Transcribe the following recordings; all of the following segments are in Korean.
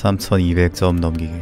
3200점 넘기기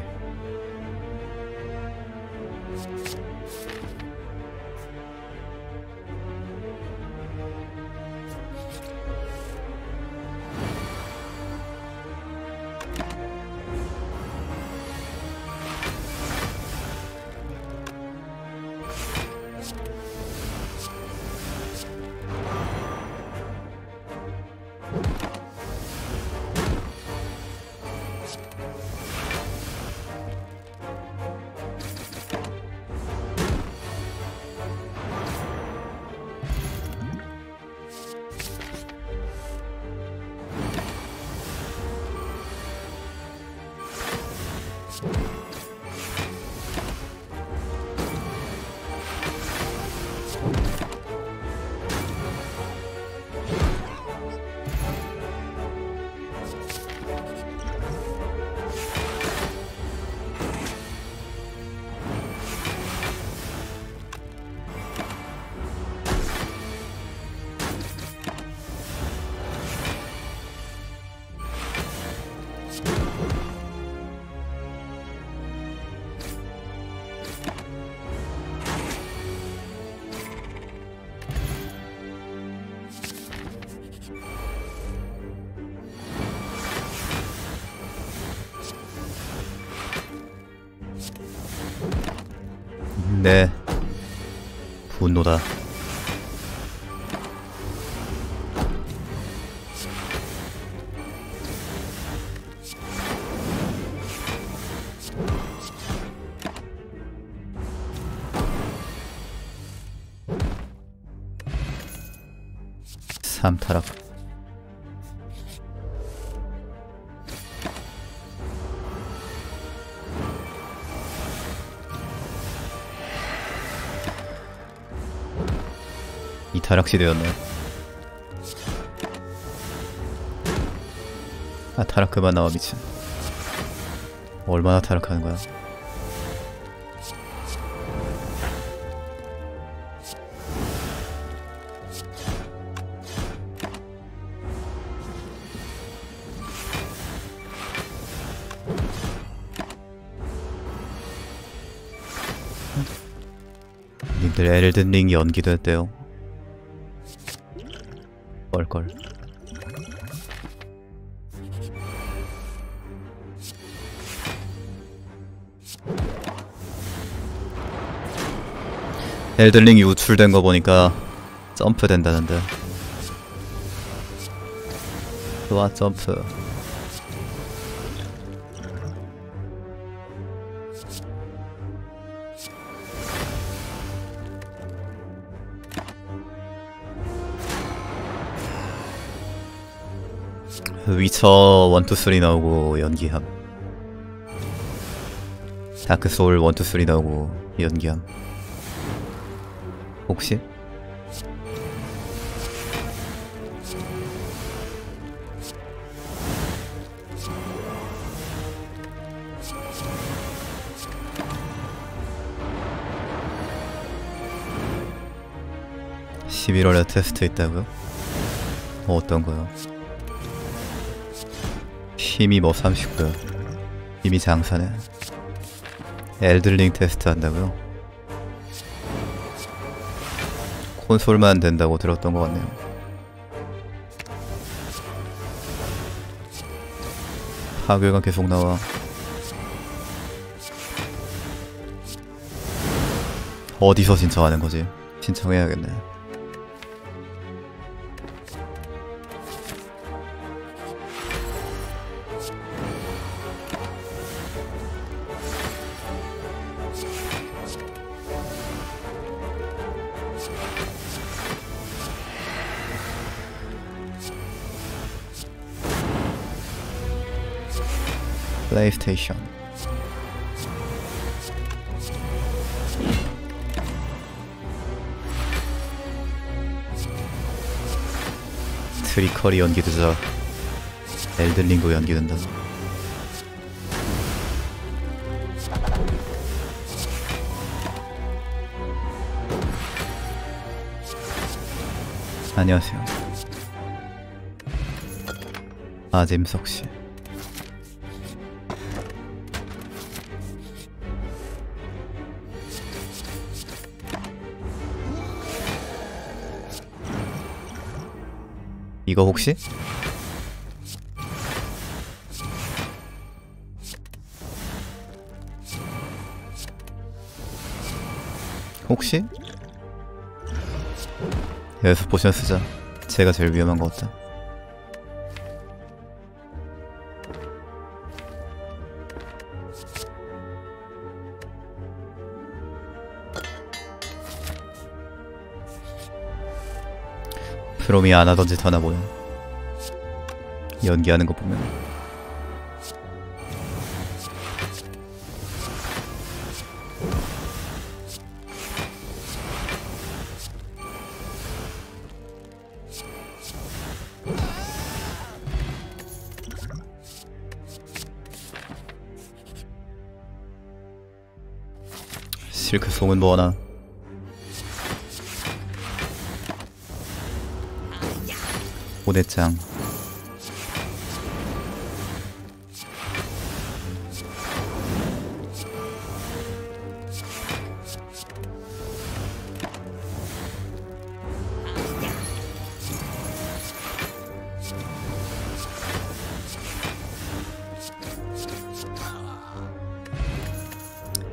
네. 분노다 타락시대였네 아 타락 그만 나와 미친. 얼마나 타락하는 거야? 님들 엘든 링 연기도 했대요 껄껄 엘든링이 우출된 거 보니까 점프 된다는데. 좋아 점프 위쳐 1, 2, 3 나오고 연기함 다크 소울 1, 2, 3 나오고 연기함 혹시? (11월에) 테스트 있다고요? 어, 어떤 거요? 힘이 뭐 39요 힘이 장사네 엘들링 테스트 한다고요? 콘솔만 된다고 들었던 것 같네요 파괴가 계속 나와 어디서 신청하는 거지? 신청해야겠네 플레이스테이션 트리커리 연기되자 엘든링도 연기된다. 안녕하세요. 아짐석씨 이거 혹시? 혹시? 여기서 포션 쓰자 제가 제일 위험한 것 같다 프롬이 안 하던 짓 하나 보여. 연기하는 거 보면. 실크 송은 뭐하나 오대장.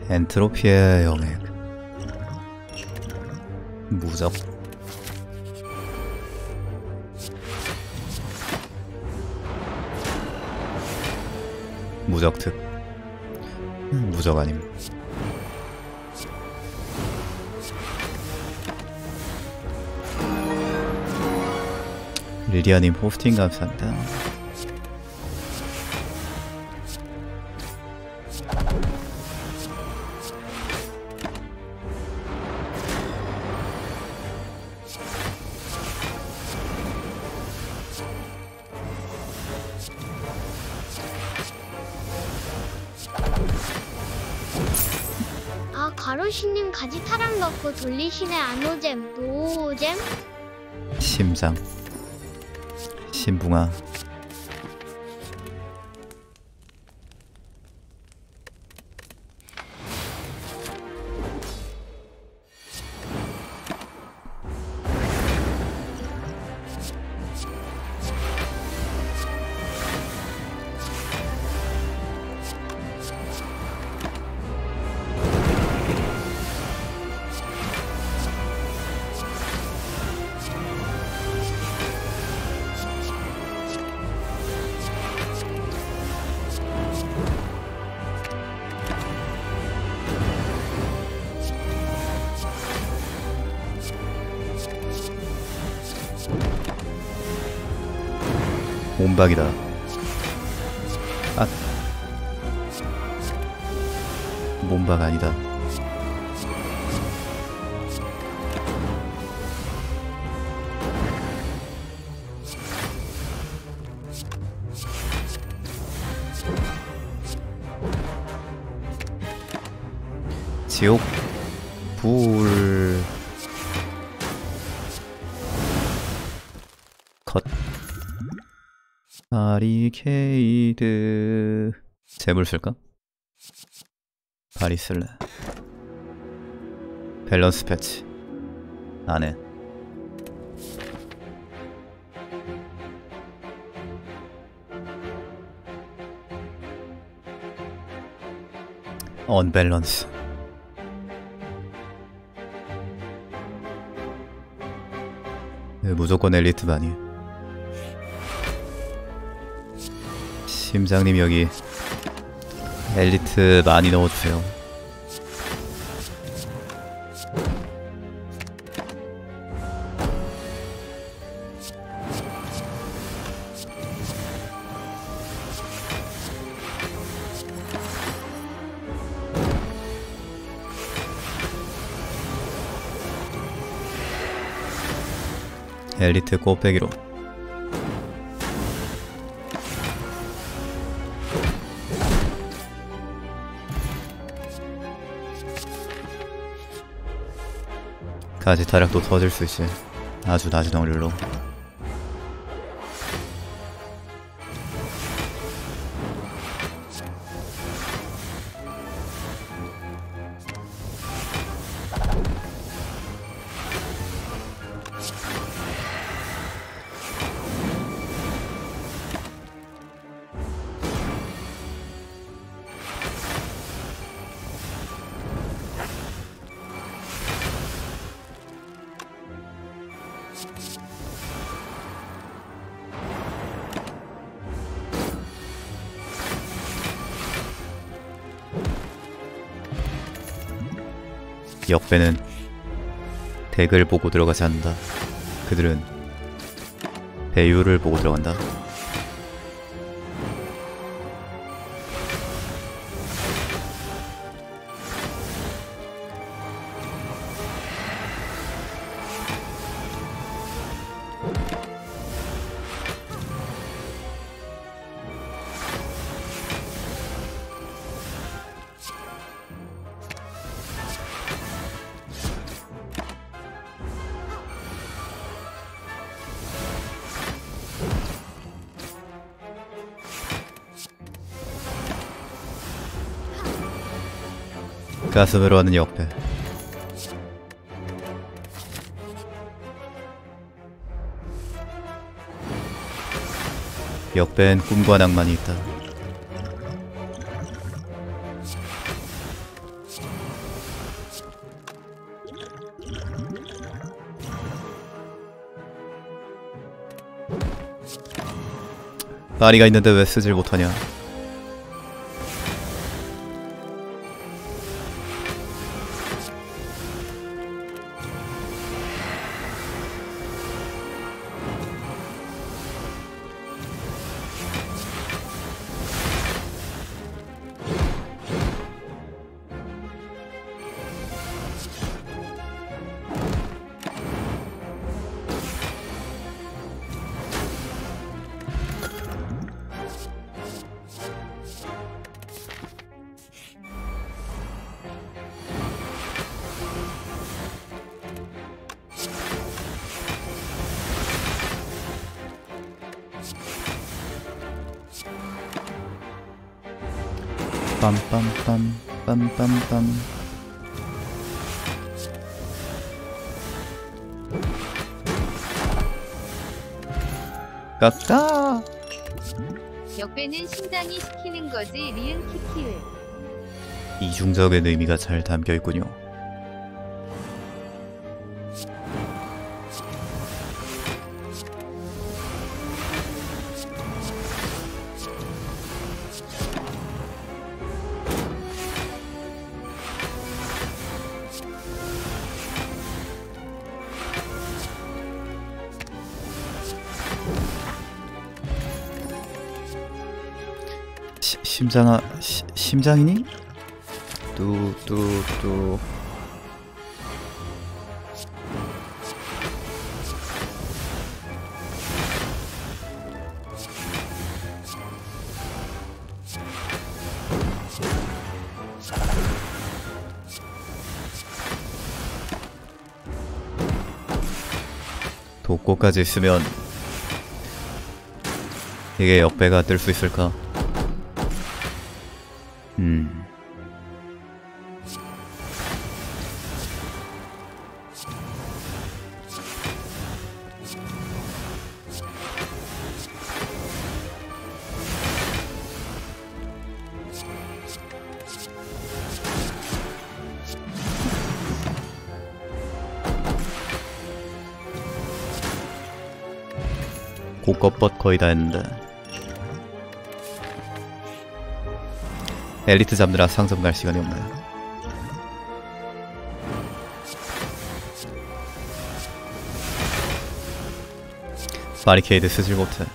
엔트로피의 영액 무적 무적 특. 음, 무적 아님. 리리아님 포스팅 감사합니다 돌리시네 안오잼 노잼? 심장 신붕아 몸박이다. 아. 몸박 아니다. 지옥? 불 바리케이드. 재물 쓸까? 바리 쓸래. 밸런스 패치. 안해 언밸런스. 네, 무조건 엘리트 반이 심장님 여기 엘리트 많이 넣어주세요. 엘리트 꽃배기로 가지 타락도 터질 수 있지 아주 낮은 확률로 역배는 덱을 보고 들어가지 않는다. 그들은 배율을 보고 들어간다. 가슴으로 하는 역배. 역배엔 꿈과 낭만이 있다. 다리가 있는데 왜 쓰질 못하냐? 빰빰빰 빰빰빰 깎아 역배는 심장이 시키는 거지 리은 키키을 이중적인 의미가 잘 담겨 있군요. 심장아 시, 심장이니? 뚜뚜뚜 독고까지 있으면 이게 역배가 뜰 수 있을까? 거의 다 했는데. 엘리트 잡느라 상점 갈 시간이 없네 바리케이드 쓰질 못해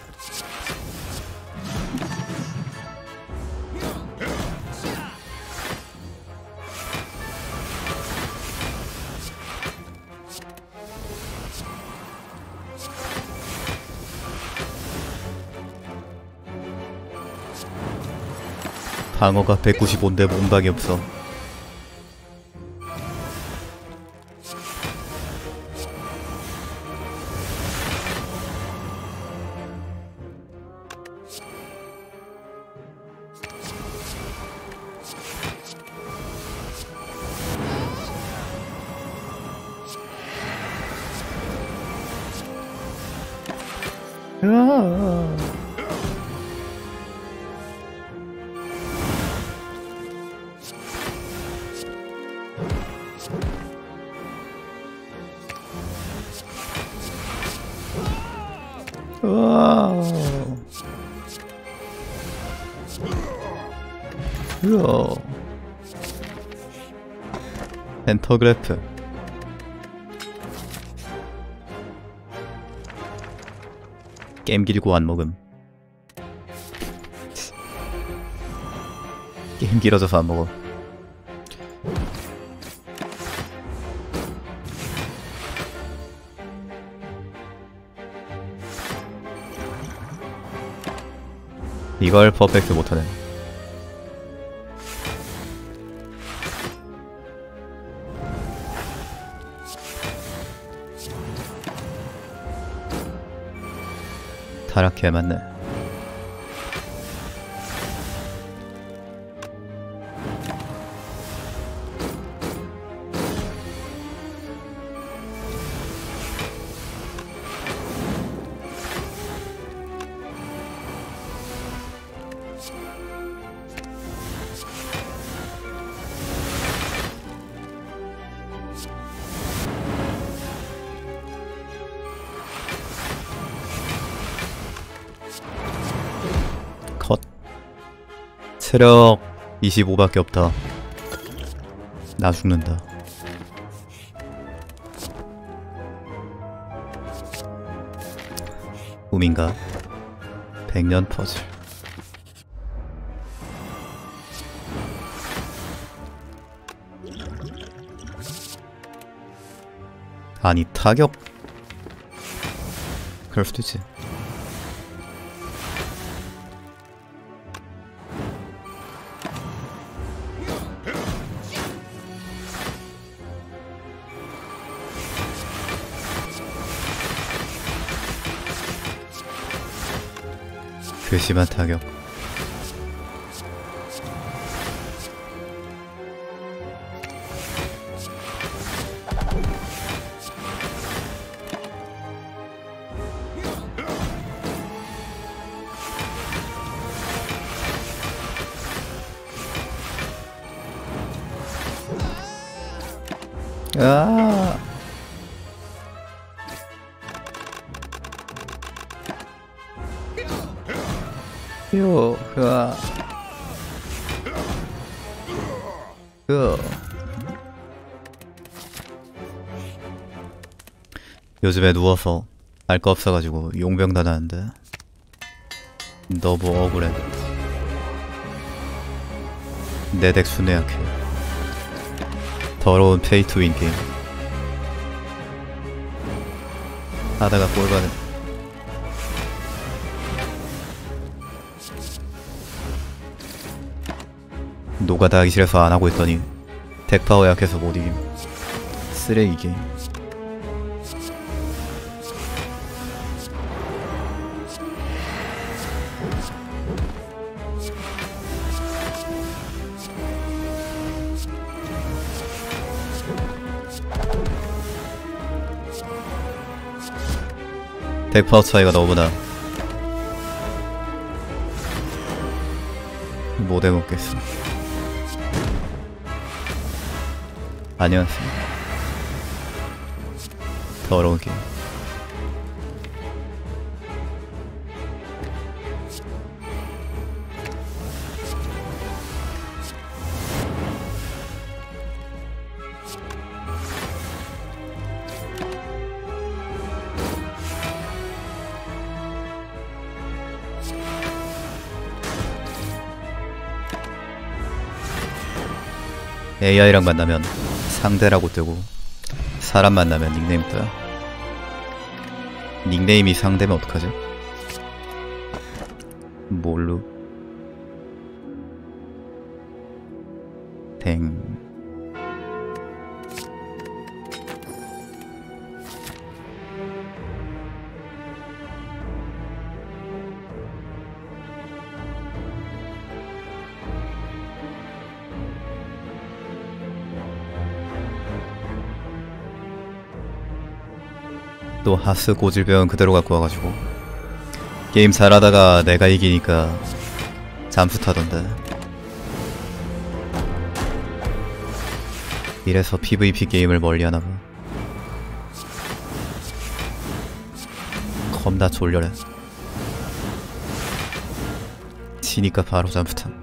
방어가 195인데 몸박이 없어 펜터그래프. 게임 길고 안 먹음. 게임 길어져서 안 먹어. 이걸 퍼펙트 못하네 타락해 맞네 컷 체력 25밖에 없다. 나 죽는다. 꿈인가? 백년 퍼즐. 아니 타격? 그럴 수도 있지 괘씸한 타격 요즘에 누워서 알 거 없어가지고 용병 다다는데 너무 억울해. 내 덱 순회약해. 더러운 페이 투윈 게임. 하다가 꼴받은 노가다 하기 싫어서 안 하고 있더니 덱파워 약해서 못 이김. 쓰레기 게임 덱파워 차이가 너무 나 못 해먹겠어 안녕하세요. 더러운 게임 AI랑 만나면 상대라고 뜨고 사람 만나면 닉네임 떠요 닉네임이 상대면 어떡하지? 뭘로? 댕 또 하스 고질병은 그대로 갖고 와가지고 게임 잘하다가 내가 이기니까 잠수 타던데. 이래서 PVP 게임을 멀리하나봐. 겁나 졸려래 지니까 바로 잠수 타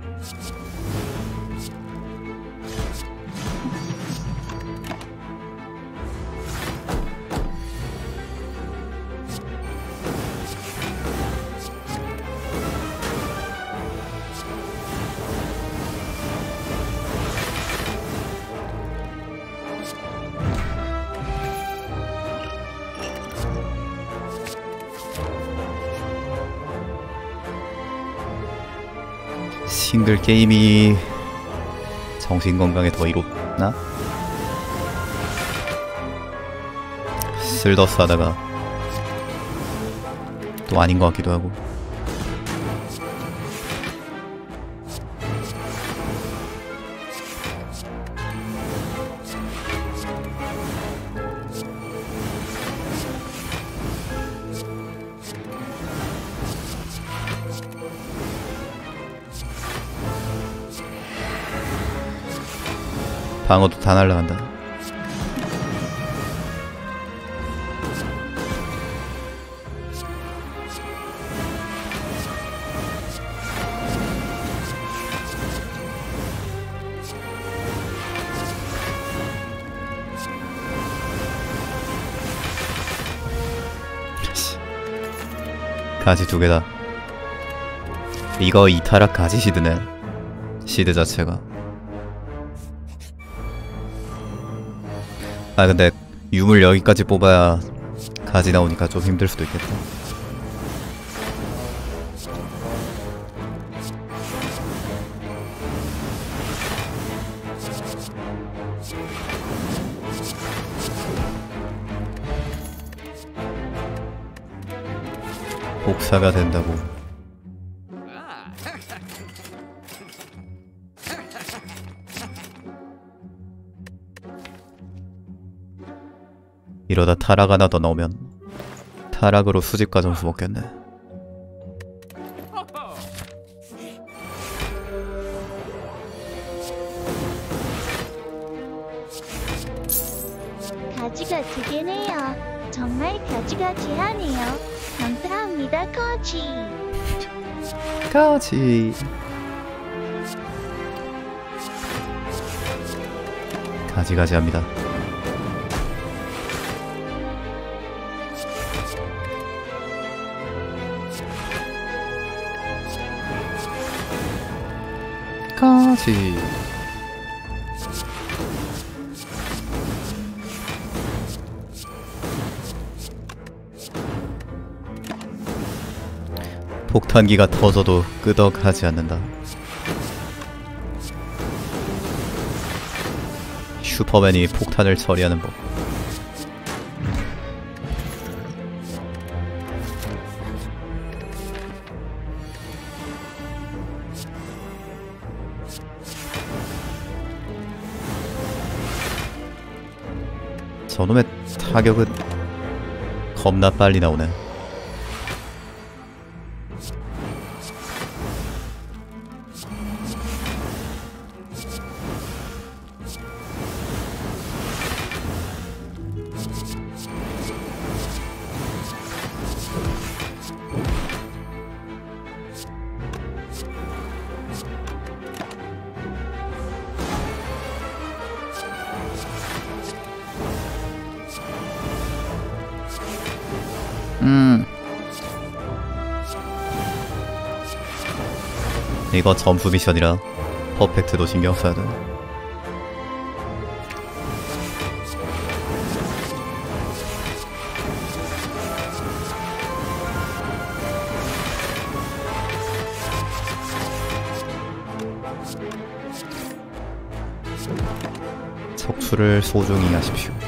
싱글 게임이 정신 건강에 더 이롭나? 쓸더스 하다가 또 아닌 것 같기도 하고 방어도 다 날라간다. 씨. 가지 두 개다. 이거 이타락 가지 시드네. 시드 자체가 아 근데 유물 여기까지 뽑아야 가지 나오니까 좀 힘들 수도 있겠다. 복사가 된다고 이러다 타락 하나 더 나오면 타락으로 수집과 점수 먹겠네 가지가 두 개네요. 정말 가지가지하네요. 감사합니다, 거지. 가지 가지가지합니다 가지 폭탄기가 터져도 끄덕하지 않는다. 슈퍼맨이 폭탄을 처리하는 법. 타격은 겁나 빨리 나오네. 이거 점프 미션이라 퍼펙트도 신경 써야 돼. 척추를 소중히 하십시오.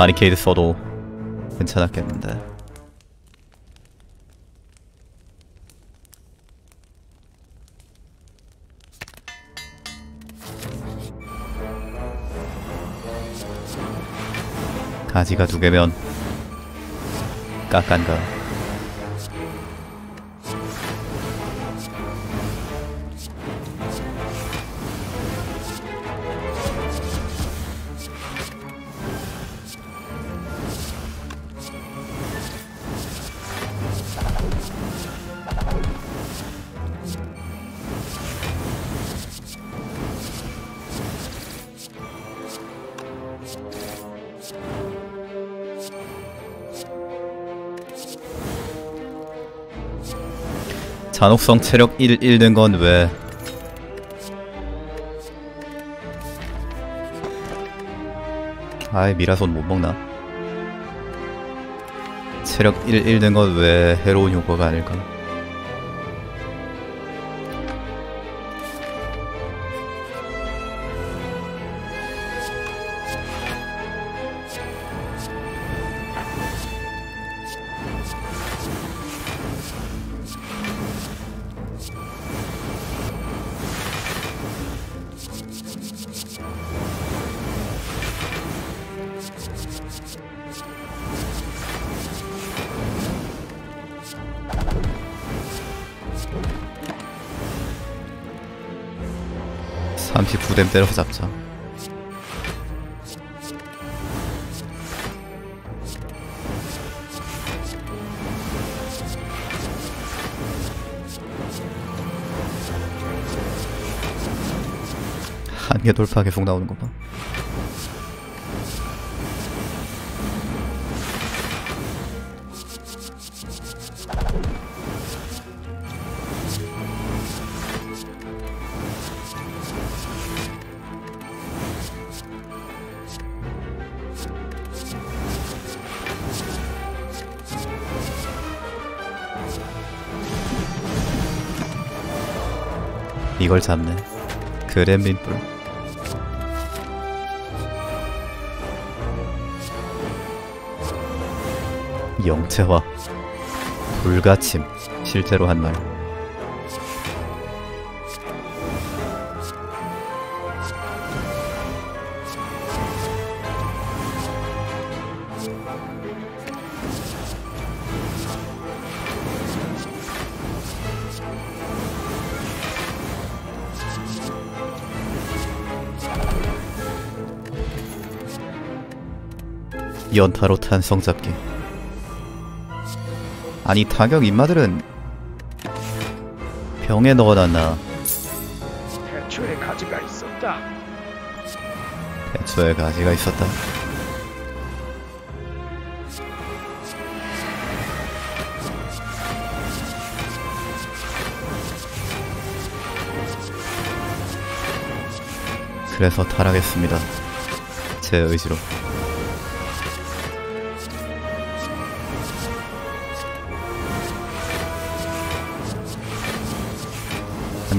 바리케이드 써도 괜찮았겠는데. 가지가 두 개면 깎간가 잔혹성 체력 1 1는 건 왜? 아이 미라손 못 먹나? 체력 1 1는 건왜 해로운 효과가 아닐까? 삼십구 댐 때려서 잡자. 한개 돌파 계속 나오는 거 봐. 이걸 잡네. 그렘린 뿔. 영체화. 불가침. 실제로 한 말. 연타로 탄성 잡기. 아니 타격 인마들은 병에 넣어놨나 대초에 가지가 있었다. 애초에 가지가 있었다. 그래서 타락했습니다. 제 의지로.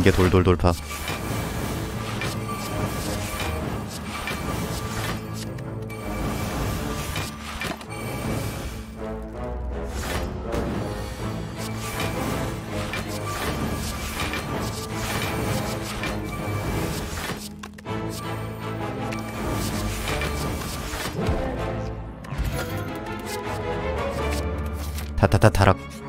한개 돌돌 돌파. 타타타 타락.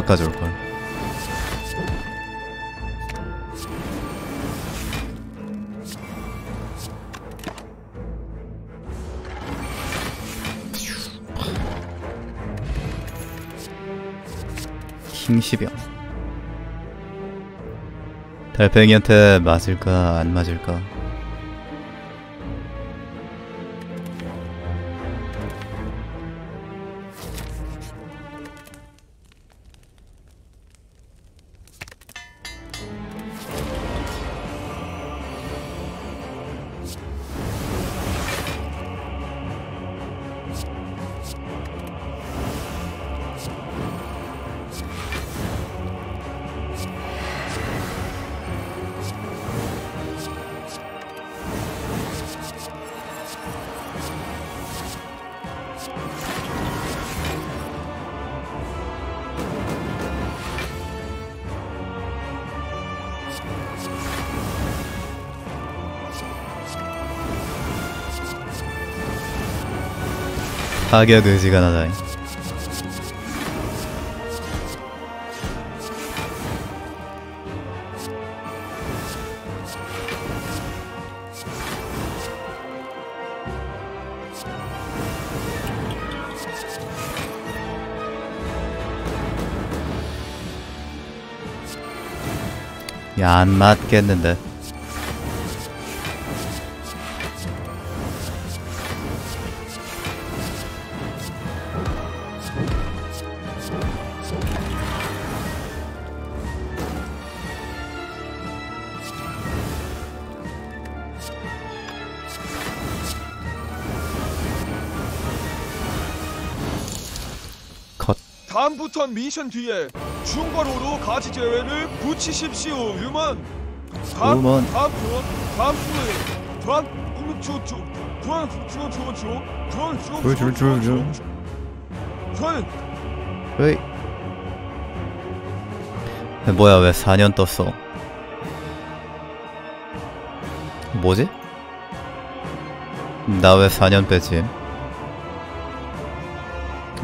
몸박 가져올 걸. 킹시병. 달팽이한테 맞을까 안 맞을까? 타격 의지가 나다잉 야, 안 맞겠는데. 다음부턴 미션 뒤에 중괄호로 가지 제외를 붙이십시오 유먼 다음. 다음 주 다음 주에 다음 주주주 다음 주주 주주. 주주주 저는 으이. 뭐야 왜 4년 떴어 뭐지? 나 왜 4년 빼지?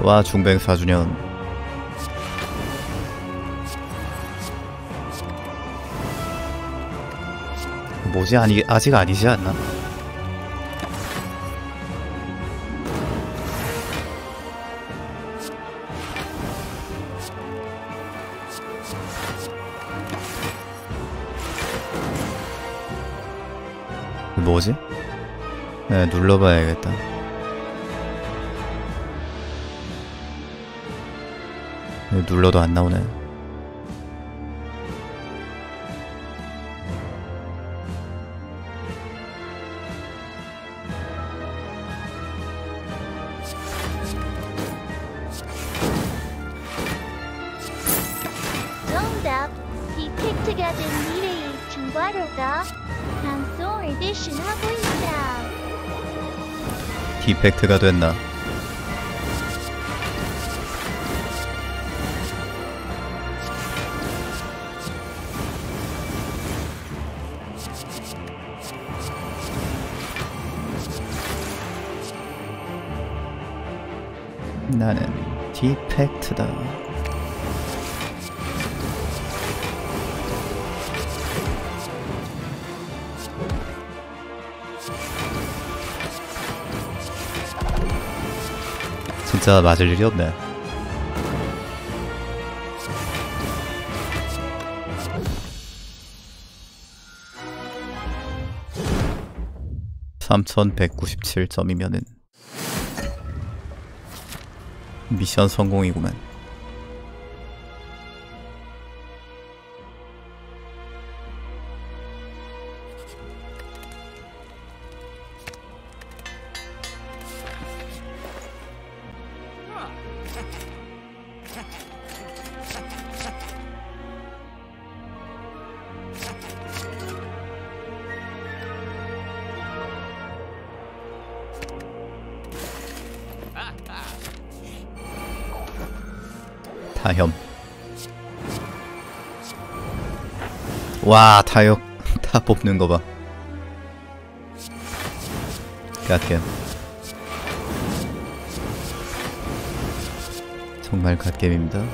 와 중뱅 4주년 뭐지? 아니 아직 아니지 않나? 뭐지? 네, 눌러봐야겠다. 네, 눌러도 안 나오네. 디펙트가 됐나? 진짜 맞을 일이 없네. (3197 점이면은) 미션 성공이구만 와 타협 타 뽑는 거봐. 갓겜. 정말 갓겜입니다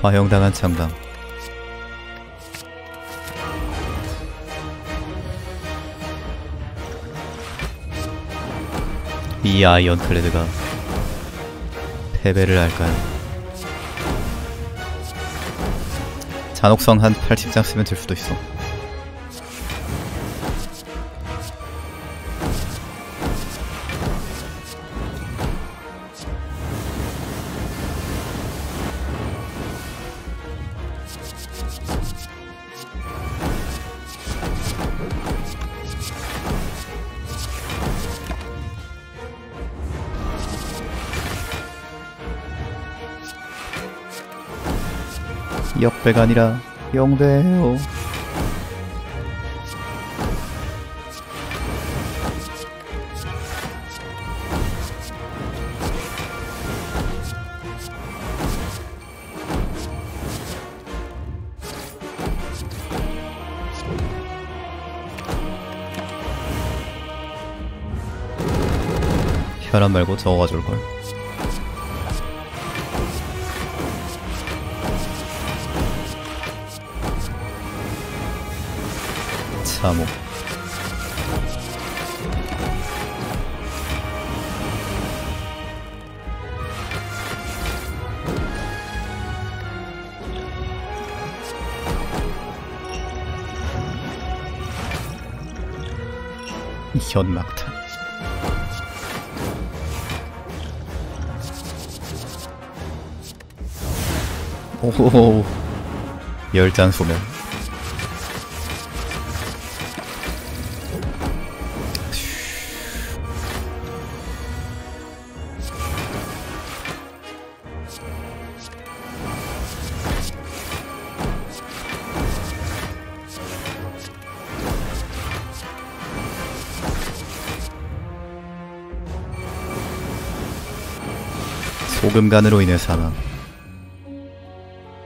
화형당한 창방 이 아이언클레드가 패배를 할까요? 잔혹성 한 80장 쓰면 될 수도 있어 역배가 아니라 영배예요. 혈압 말고 저거 가져올 걸. 참호. 현막탄. 오호호. 열잔 소멸. 소금간으로 인해 사망.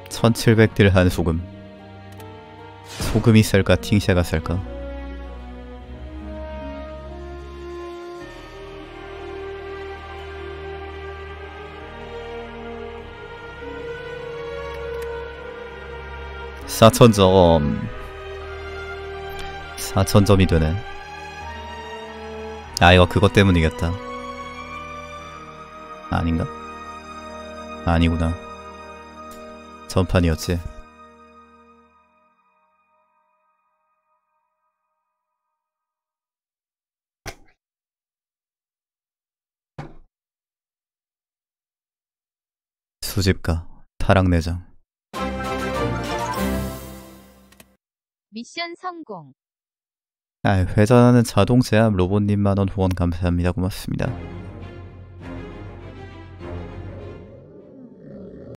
1700딜 한 소금. 소금이 셀까 팅샤가 셀까? 사천점 4천점이 되네 아 이거 그것 때문이겠다 아닌가? 아니구나 전판이었지. 수집가 타락내장 미션 성공. 아 회전하는 자동 제압 로봇님 만원 후원 감사합니다 고맙습니다